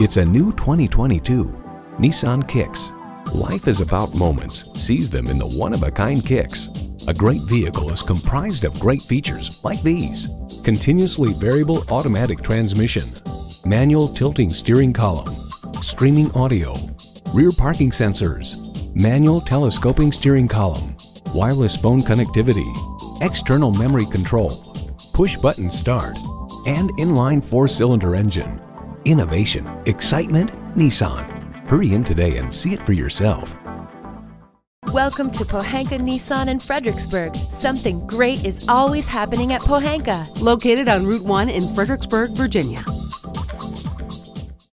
It's a new 2022 Nissan Kicks. Life is about moments. Seize them in the one-of-a-kind Kicks. A great vehicle is comprised of great features like these. Continuously variable automatic transmission, manual tilting steering column, streaming audio, rear parking sensors, manual telescoping steering column, wireless phone connectivity, external memory control, push button start, and inline four-cylinder engine. Innovation, excitement, Nissan. Hurry in today and see it for yourself. Welcome to Pohanka Nissan in Fredericksburg. Something great is always happening at Pohanka. Located on Route 1 in Fredericksburg, Virginia.